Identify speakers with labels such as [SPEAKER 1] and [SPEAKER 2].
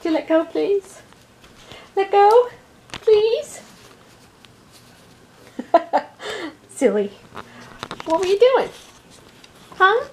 [SPEAKER 1] Could you let go, please? Let go, please. Silly. What were you doing? Huh?